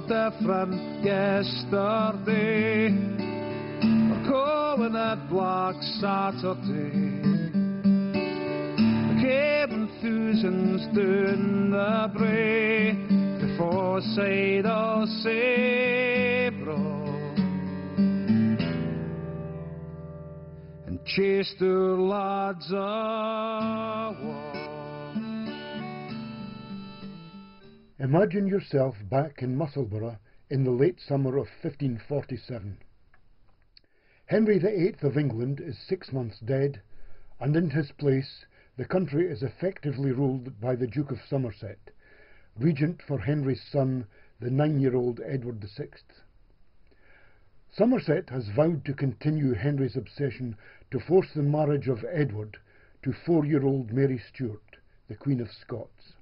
were different yesterday. We're calling it Black Saturday. The thousands doing the bray before side of Sabro. And chased their lads away. Imagine yourself back in Musselburgh in the late summer of 1547. Henry VIII of England is six months dead, and in his place the country is effectively ruled by the Duke of Somerset, regent for Henry's son, the nine-year-old Edward VI. Somerset has vowed to continue Henry's obsession to force the marriage of Edward to four-year-old Mary Stuart, the Queen of Scots.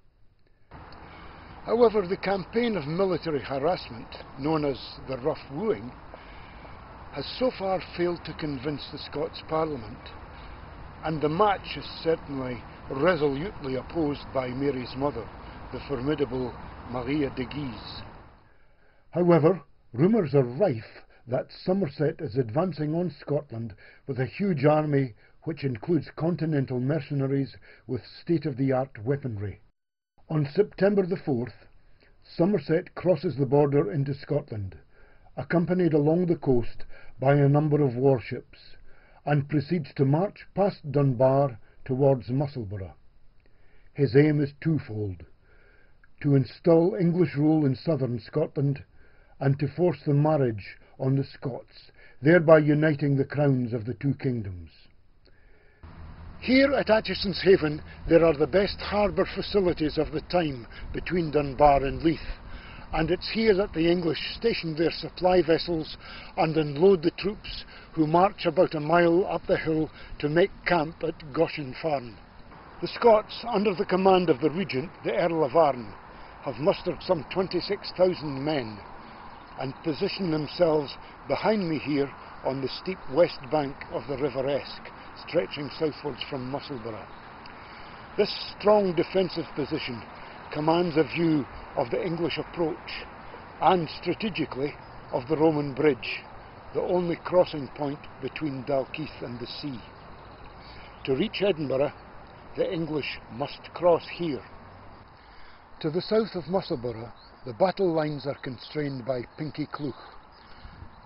However, the campaign of military harassment, known as the Rough Wooing, has so far failed to convince the Scots Parliament, and the match is certainly resolutely opposed by Mary's mother, the formidable Marie de Guise. However, rumours are rife that Somerset is advancing on Scotland with a huge army which includes continental mercenaries with state-of-the-art weaponry. On September the 4th, Somerset crosses the border into Scotland, accompanied along the coast by a number of warships, and proceeds to march past Dunbar towards Musselburgh. His aim is twofold to install English rule in southern Scotland and to force the marriage on the Scots, thereby uniting the crowns of the two kingdoms. Here at Acheson's Haven there are the best harbour facilities of the time between Dunbar and Leith, and it's here that the English station their supply vessels and unload the troops who march about a mile up the hill to make camp at Goshen Farm. The Scots, under the command of the Regent, the Earl of Arran, have mustered some 26,000 men and position themselves behind me here on the steep west bank of the River Esk stretching southwards from Musselburgh. This strong defensive position commands a view of the English approach and, strategically, of the Roman bridge, the only crossing point between Dalkeith and the sea. To reach Edinburgh, the English must cross here. To the south of Musselburgh, the battle lines are constrained by Pinkie Cleugh.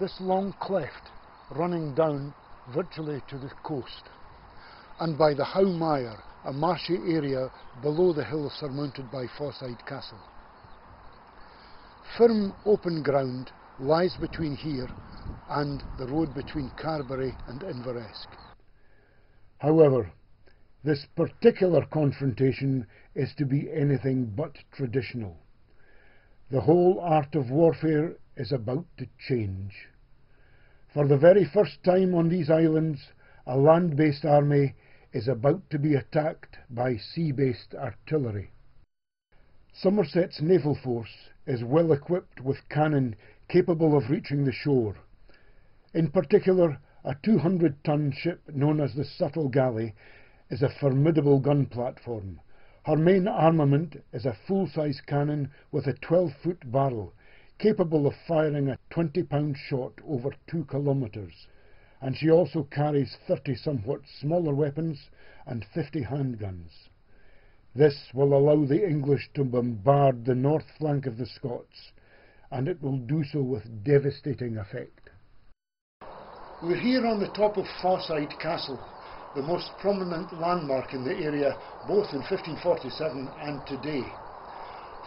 This long cleft running down virtually to the coast, and by the How Mire, a marshy area below the hill surmounted by Fawside Castle. Firm open ground lies between here and the road between Carberry and Inveresk. However, this particular confrontation is to be anything but traditional. The whole art of warfare is about to change. For the very first time on these islands, a land-based army is about to be attacked by sea-based artillery. Somerset's naval force is well equipped with cannon capable of reaching the shore. In particular, a 200-ton ship known as the Subtle Galley is a formidable gun platform. Her main armament is a full-size cannon with a 12-foot barrel capable of firing a 20 pound shot over two kilometres, and she also carries 30 somewhat smaller weapons and 50 handguns. This will allow the English to bombard the north flank of the Scots, and it will do so with devastating effect. We're here on the top of Fawside Castle, the most prominent landmark in the area both in 1547 and today.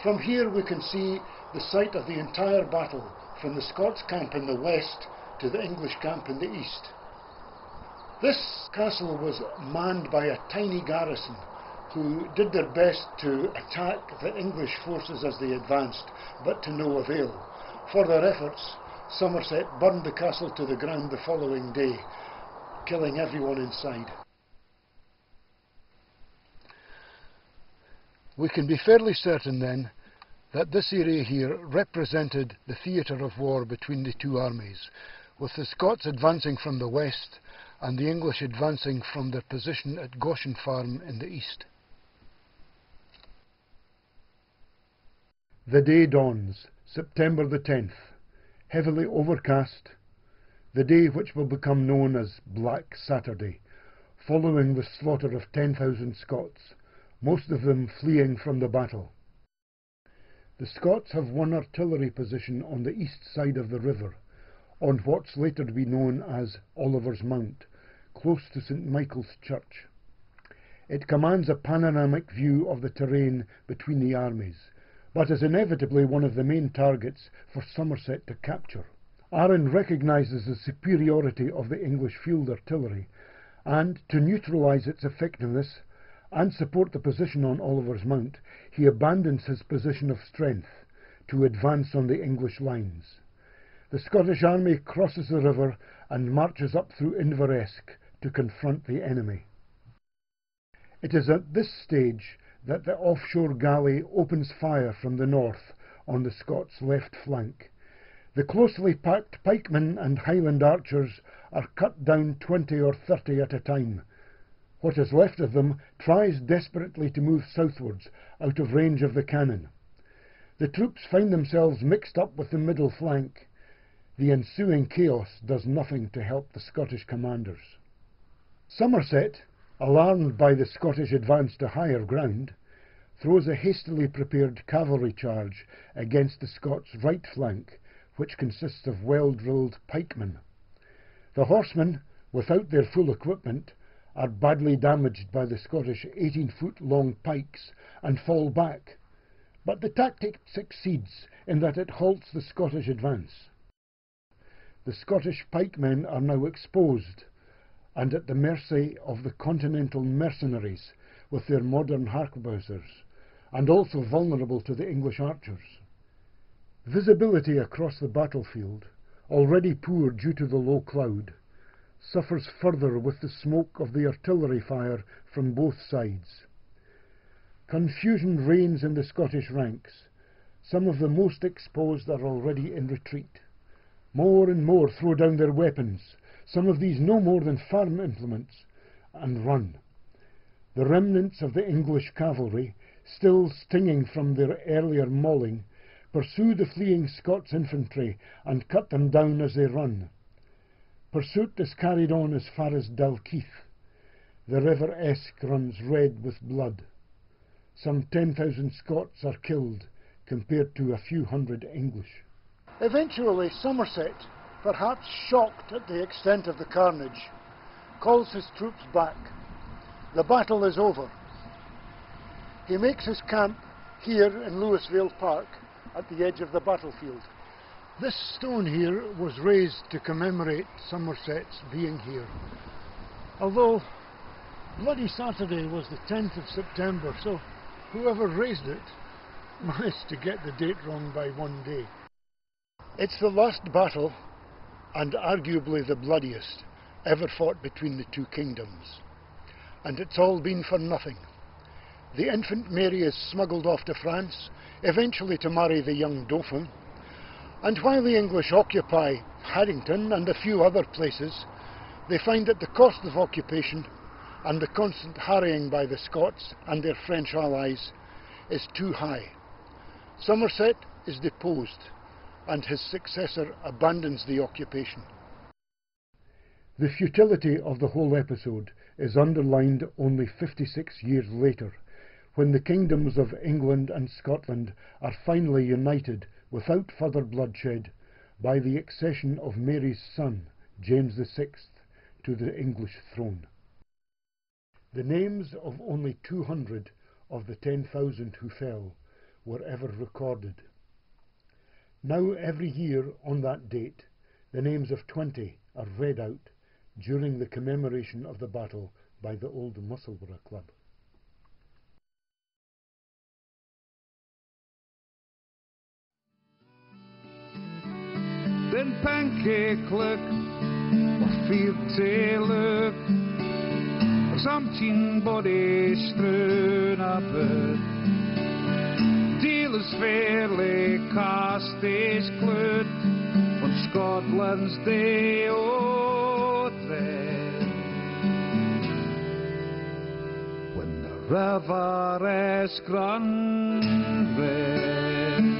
From here we can see the site of the entire battle, from the Scots camp in the west to the English camp in the east. This castle was manned by a tiny garrison who did their best to attack the English forces as they advanced, but to no avail. For their efforts, Somerset burned the castle to the ground the following day, killing everyone inside. We can be fairly certain then that this area here represented the theatre of war between the two armies, with the Scots advancing from the west and the English advancing from their position at Goshen Farm in the east. The day dawns, September the 10th, heavily overcast, the day which will become known as Black Saturday, following the slaughter of 10,000 Scots, most of them fleeing from the battle. The Scots have one artillery position on the east side of the river, on what's later to be known as Oliver's Mount, close to St Michael's Church. It commands a panoramic view of the terrain between the armies, but is inevitably one of the main targets for Somerset to capture. Arran recognises the superiority of the English field artillery and to neutralise its effectiveness and support the position on Oliver's Mount, he abandons his position of strength to advance on the English lines. The Scottish army crosses the river and marches up through Inveresk to confront the enemy. It is at this stage that the offshore galley opens fire from the north on the Scots' left flank. The closely packed pikemen and Highland archers are cut down twenty or thirty at a time. What is left of them tries desperately to move southwards, out of range of the cannon. The troops find themselves mixed up with the middle flank. The ensuing chaos does nothing to help the Scottish commanders. Somerset, alarmed by the Scottish advance to higher ground, throws a hastily prepared cavalry charge against the Scots' right flank, which consists of well-drilled pikemen. The horsemen, without their full equipment, are badly damaged by the Scottish 18-foot long pikes and fall back, but the tactic succeeds in that it halts the Scottish advance. The Scottish pikemen are now exposed and at the mercy of the continental mercenaries with their modern harquebusiers, and also vulnerable to the English archers. Visibility across the battlefield already poor due to the low cloud, suffers further with the smoke of the artillery fire from both sides. Confusion reigns in the Scottish ranks. Some of the most exposed are already in retreat. More and more throw down their weapons, some of these no more than farm implements, and run. The remnants of the English cavalry, still stinging from their earlier mauling, Pursue the fleeing Scots infantry and cut them down as they run. Pursuit is carried on as far as Dalkeith. The river Esk runs red with blood. Some 10,000 Scots are killed compared to a few hundred English. Eventually, Somerset, perhaps shocked at the extent of the carnage, calls his troops back. The battle is over. He makes his camp here in Lewisvale Park at the edge of the battlefield. This stone here was raised to commemorate Somerset's being here. Although Bloody Saturday was the 10th of September, so whoever raised it managed to get the date wrong by one day. It's the last battle, and arguably the bloodiest, ever fought between the two kingdoms. And it's all been for nothing. The infant Mary is smuggled off to France, eventually to marry the young Dauphin. And while the English occupy Haddington and a few other places, they find that the cost of occupation and the constant harrying by the Scots and their French allies is too high. Somerset is deposed and his successor abandons the occupation. The futility of the whole episode is underlined only 56 years later when the kingdoms of England and Scotland are finally united without further bloodshed by the accession of Mary's son, James VI, to the English throne. The names of only 200 of the 10,000 who fell were ever recorded. Now, every year on that date, the names of 20 are read out during the commemoration of the battle by the Old Musselburgh Club. Den pancake-look og fyrteløk Og samtiden body strøna bød Dealers fairly cast his klut On Scotland's day When the river is red